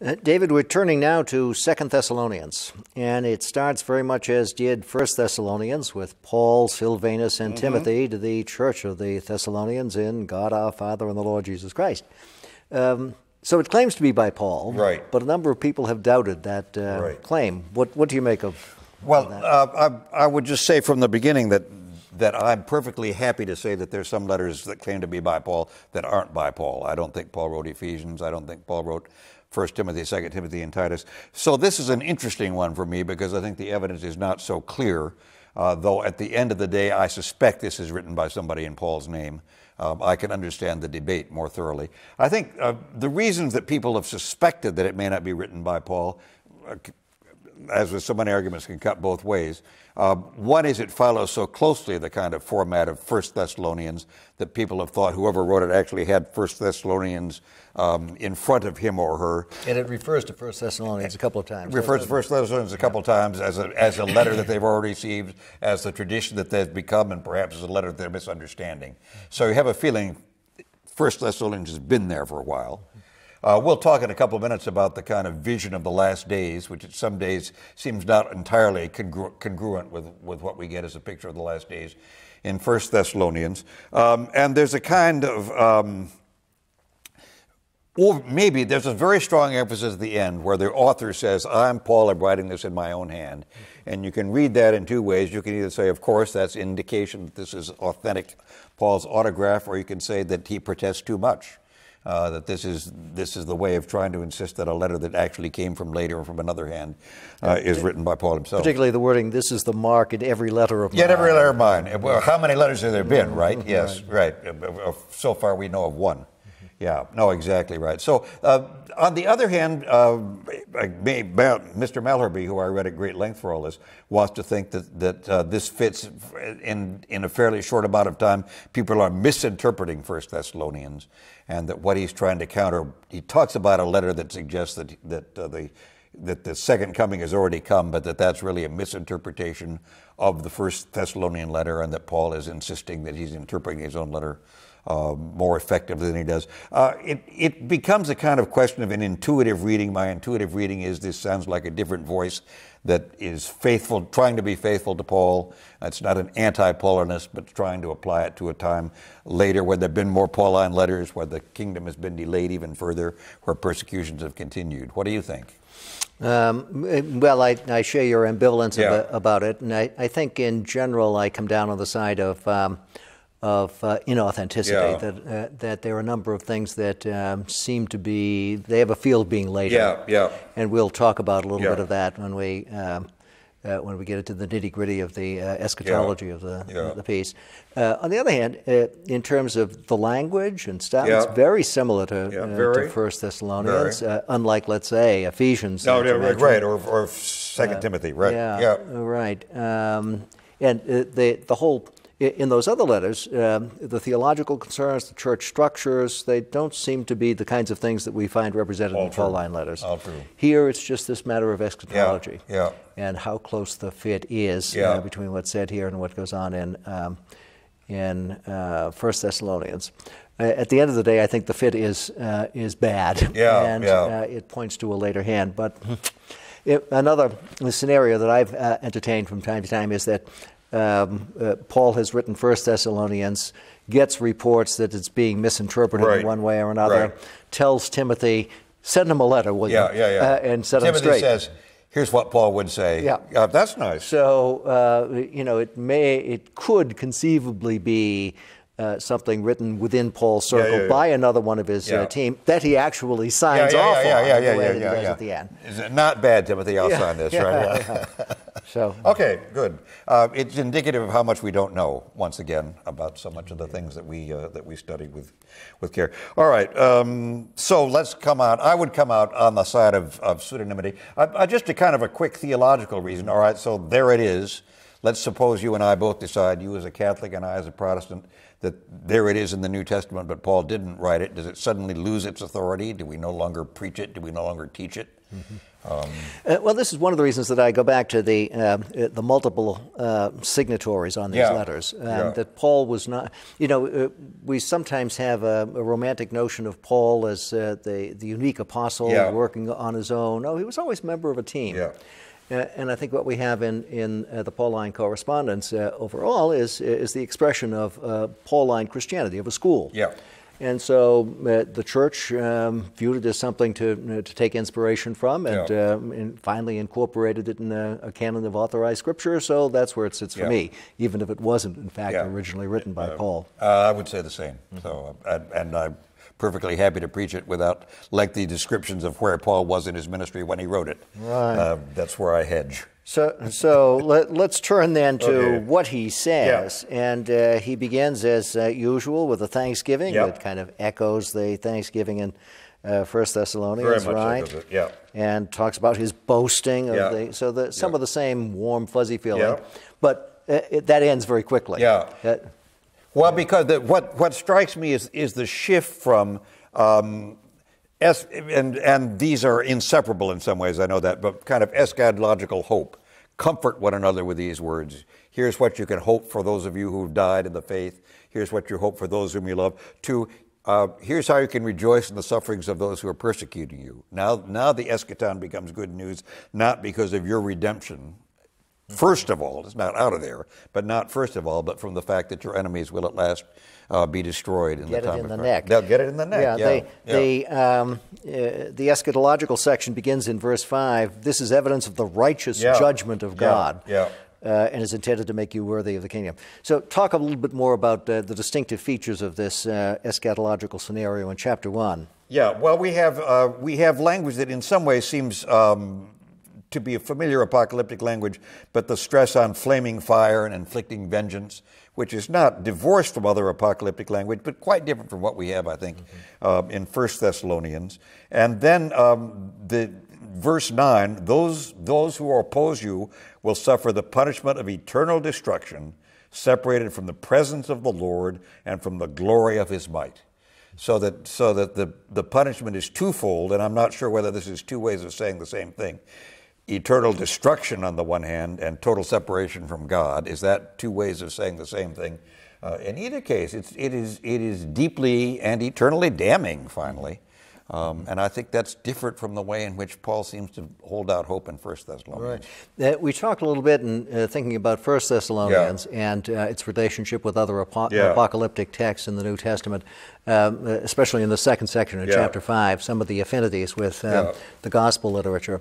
Uh, David, we're turning now to Second Thessalonians, and it starts very much as did First Thessalonians with Paul, Silvanus, and mm-hmm. Timothy to the church of the Thessalonians in God our Father and the Lord Jesus Christ. Um, so it claims to be by Paul, right? But a number of people have doubted that uh, right. claim. What What do you make of? Well, uh, I, I would just say from the beginning that that I'm perfectly happy to say that there's some letters that claim to be by Paul that aren't by Paul. I don't think Paul wrote Ephesians. I don't think Paul wrote First Timothy, Second Timothy, and Titus. So this is an interesting one for me because I think the evidence is not so clear. Uh, though at the end of the day, I suspect this is written by somebody in Paul's name. Um, I can understand the debate more thoroughly. I think uh, the reasons that people have suspected that it may not be written by Paul, uh, as with so many arguments, can cut both ways. Uh, one is it follows so closely the kind of format of First Thessalonians that people have thought whoever wrote it actually had First Thessalonians um, in front of him or her. And it refers to First Thessalonians a couple of times. It Refers to First Thessalonians a couple of times as a, as a letter that they've already received, as the tradition that they've become, and perhaps as a letter that they're misunderstanding. So you have a feeling First Thessalonians has been there for a while. Uh, we'll talk in a couple of minutes about the kind of vision of the last days, which some days seems not entirely congru- congruent with, with what we get as a picture of the last days in First Thessalonians. Um, and there's a kind of, um, or maybe there's a very strong emphasis at the end where the author says, I'm Paul, I'm writing this in my own hand. And you can read that in two ways. You can either say, of course, that's indication that this is authentic Paul's autograph, or you can say that he protests too much uh, that this is this is the way of trying to insist that a letter that actually came from later or from another hand uh, is written by Paul himself. Particularly the wording, "This is the mark in every letter of Yet mine." every letter of mine. Well, how many letters have there been? Right? Yes. Right. Uh, so far, we know of one. Yeah, no, exactly right. So, uh, on the other hand, uh, Mr. Malherbe, who I read at great length for all this, wants to think that, that uh, this fits in, in a fairly short amount of time. People are misinterpreting First Thessalonians, and that what he's trying to counter, he talks about a letter that suggests that, that uh, the that the second coming has already come, but that that's really a misinterpretation of the first Thessalonian letter, and that Paul is insisting that he's interpreting his own letter uh, more effective than he does. Uh, it, it becomes a kind of question of an intuitive reading. My intuitive reading is this sounds like a different voice that is faithful, trying to be faithful to Paul. It's not an anti Paulinist, but trying to apply it to a time later where there have been more Pauline letters, where the kingdom has been delayed even further, where persecutions have continued. What do you think? Um, well, I, I, share your ambivalence yeah. about it, and I, I, think in general I come down on the side of um, of uh, inauthenticity. Yeah. That uh, that there are a number of things that um, seem to be they have a feel of being later. Yeah, yeah. And we'll talk about a little yeah. bit of that when we. Um, uh, when we get into the nitty gritty of the uh, eschatology of the, the piece. Uh, on the other hand, uh, in terms of the language and stuff, it's very similar to, to First Thessalonians, unlike, let's say, Ephesians. No, right, right, or, or Second Timothy, right? Yeah, right. Um, and the the whole in those other letters, um, the theological concerns, the church structures, they don't seem to be the kinds of things that we find represented All in true. Pauline letters. All true. Here, it's just this matter of eschatology yeah, yeah. and how close the fit is yeah. uh, between what's said here and what goes on in um, in uh, First Thessalonians. Uh, at the end of the day, I think the fit is uh, is bad, yeah, and. Uh, it points to a later hand. But it, another scenario that I've uh, entertained from time to time is that um, uh, Paul has written First Thessalonians, gets reports that it's being misinterpreted right. in one way or another, right. tells Timothy, send him a letter, will yeah, you? Yeah, yeah, uh, and set Timothy him straight. says, here's what Paul would say. Yeah, uh, that's nice. So uh, you know, it may, it could conceivably be uh, something written within Paul's circle yeah, by another one of his uh, team that he actually signs off on yeah, yeah, yeah, yeah, yeah, at the end. Not bad, Timothy? I'll sign this, right? so okay, good. Uh, it's indicative of how much we don't know. Once again, about so much of the things that we uh, that we study with with care. All right, um, so let's come out. I would come out on the side of, of pseudonymity. just a kind of a quick theological reason. All right, so there it is let's suppose you and I both decide, you as a Catholic and I as a Protestant, that there it is in the New Testament, but Paul didn't write it. Does it suddenly lose its authority? Do we no longer preach it? Do we no longer teach it? Mm-hmm. Um, uh, well, this is one of the reasons that I go back to the uh, the multiple uh, signatories on these yeah, letters. Um, yeah. That Paul was not. You know, uh, we sometimes have a, a, romantic notion of Paul as uh, the the unique apostle yeah. working on his own. No, he was always a member of a team. Uh, and I think what we have in, in uh, the Pauline correspondence uh, overall is, is the expression of uh, Pauline Christianity, of a school. Yeah. And so uh, the church um, viewed it as something to, uh, to take inspiration from and, yeah. um, and finally incorporated it in a, a, canon of authorized scripture. So that's where it sits for yeah. me, even if it wasn't, in fact, yeah. originally written by Paul. I would say the same. Mm-hmm. So, and I perfectly happy to preach it without lengthy descriptions of where Paul was in his ministry when he wrote it. Right. Uh, that's where I hedge. So, so let, us turn then to okay. what he says. Yeah. And uh, he begins, as uh, usual, with a thanksgiving yep. that kind of echoes the thanksgiving in uh, First Thessalonians, right? It, yeah. And talks about his boasting of yeah. the so the, some yeah. of the same warm, fuzzy feeling. But uh, it, that ends very quickly. Yeah. Well, because the, what, what strikes me is, is the shift from, um, es, and, and these are inseparable in some ways, I know that, but kind of eschatological hope. Comfort one another with these words. Here's what you can hope for those of you who've died in the faith. Here's what you hope for those whom you love. To uh, here's how you can rejoice in the sufferings of those who are persecuting you. Now, now the eschaton becomes good news, not because of your redemption, First of all, it's not out of there, but not first of all, but from the fact that your enemies will at last uh, be destroyed in get the time it in of the neck. They'll get it in the neck. Yeah, yeah. They, yeah. they, um, uh, the eschatological section begins in verse five. This is evidence of the righteous yeah. judgment of God. Yeah. Uh, and is intended to make you worthy of the kingdom. So, talk a little bit more about uh, the distinctive features of this uh, eschatological scenario in chapter one. Yeah, well, we have uh, we have language that in some ways seems um, to be a familiar apocalyptic language, but the stress on flaming fire and inflicting vengeance, which is not divorced from other apocalyptic language, but quite different from what we have, I think, mm-hmm. uh, in First Thessalonians. And then um, the verse nine: those those who oppose you will suffer the punishment of eternal destruction, separated from the presence of the Lord and from the glory of His might so that so that the, the punishment is twofold, and I'm not sure whether this is two ways of saying the same thing eternal destruction on the one hand and total separation from God. Is that two ways of saying the same thing? Uh, in either case, it's, it, is, it is deeply and eternally damning, finally. Um, and I think that's different from the way in which Paul seems to hold out hope in 1 Thessalonians. Right. Uh, we talked a little bit in uh, thinking about 1 Thessalonians yeah. and uh, its relationship with other apo- yeah. apocalyptic texts in the New Testament, um, uh, especially in the second section of yeah. chapter 5, some of the affinities with um, the gospel literature.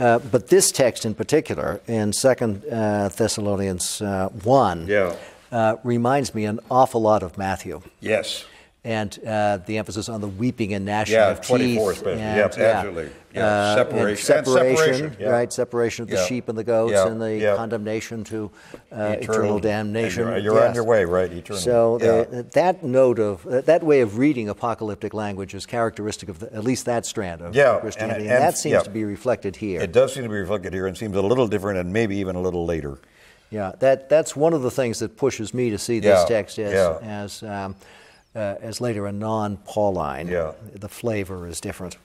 Uh, but this text in particular, in Second uh, Thessalonians uh, 1, yeah. Uh, reminds me an awful lot of Matthew. Yes and uh, the emphasis on the weeping and gnashing yeah, of teeth. And, yep, yeah, absolutely. Yeah. Uh, separation. separation, separation yeah. right? Separation of the yeah. sheep and the goats, and the condemnation to uh, eternal, eternal, damnation. You're, you're yes. on your way, right? Eternal. So the, that note of uh, that way of reading apocalyptic language is characteristic of the, at least that strand of yeah. Christianity, and, and, and that seems to be reflected here. It does seem to be reflected here, and seems a little different, and maybe even a little later. Yeah, that that's one of the things that pushes me to see this text as as. Um, uh, as later a non-Pauline. Yeah. The flavor is different.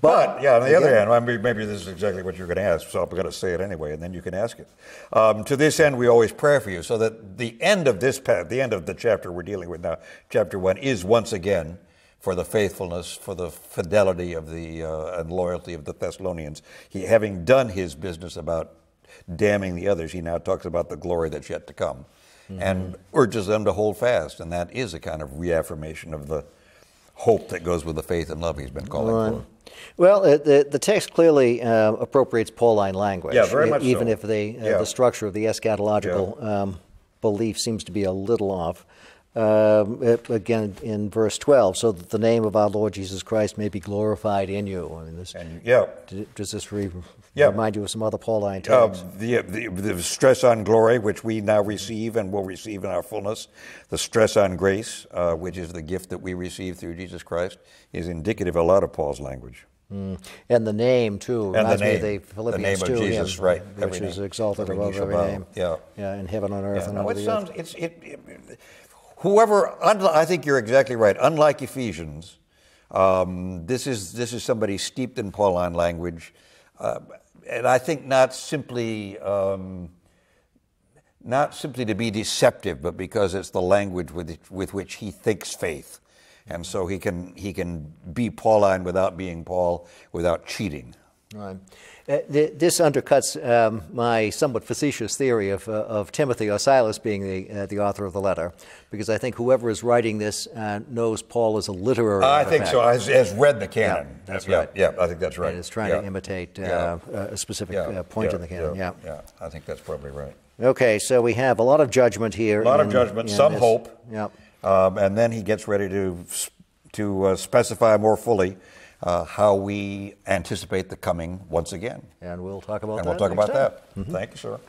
But, but yeah, on the again, other hand, maybe, maybe, this is exactly what you're going to ask, so I'm going to say it anyway, and then you can ask it. Um, to this end, we always pray for you, so that the end of this, path, the end of the chapter we're dealing with now, chapter one, is once again for the faithfulness, for the fidelity of the uh, and loyalty of the Thessalonians. He, having done his business about damning the others, he now talks about the glory that's yet to come mm-hmm. and urges them to hold fast. And that is a kind of reaffirmation of the hope that goes with the faith and love he's been calling right. for. Well, uh, the, the text clearly uh, appropriates Pauline language. Yeah, very much Even so. if the, uh, yeah. the structure of the eschatological yeah. um, belief seems to be a little off. It, again, in verse 12, so that the name of our Lord Jesus Christ may be glorified in you. I mean, this, and, yeah. Does this re- yeah. remind you of some other Pauline uh, texts? Uh, the, the, the, stress on glory, which we now receive and will receive in our fullness, the stress on grace, uh, which is the gift that we receive through Jesus Christ, is indicative of a lot of Paul's language. Mm. And the name too and reminds the name, me of the Philippians the name of too, Jesus, him, right? Which Everything, is exalted every above every name. Yeah, yeah, in heaven on earth yeah. and No, under it the sounds. earth. It's it, it. Whoever, I think you're exactly right. Unlike Ephesians, um, this is this is somebody steeped in Pauline language, uh, and I think not simply. Um, not simply to be deceptive, but because it's the language with, with which he thinks faith. And so he can, he can be Pauline without being Paul, without cheating. Right. Uh, th- this undercuts um, my somewhat facetious theory of, uh, of Timothy or Silas being the, uh, the author of the letter, because I think whoever is writing this uh, knows Paul as a literary. I think so. Has, has read the canon. Yeah, that's yeah, right. Yeah, I think that's right. And is trying yeah. to imitate Yeah. uh, a specific Yeah, uh, point yeah, in the canon. Yeah. yeah. I think that's probably right. Okay, so we have a lot of judgment here. A lot of judgment, some this. hope. Yep. Um, and then he gets ready to to uh, specify more fully uh, how we anticipate the coming once again. And we'll talk about and that. we'll talk about time. that. Thank you, sir.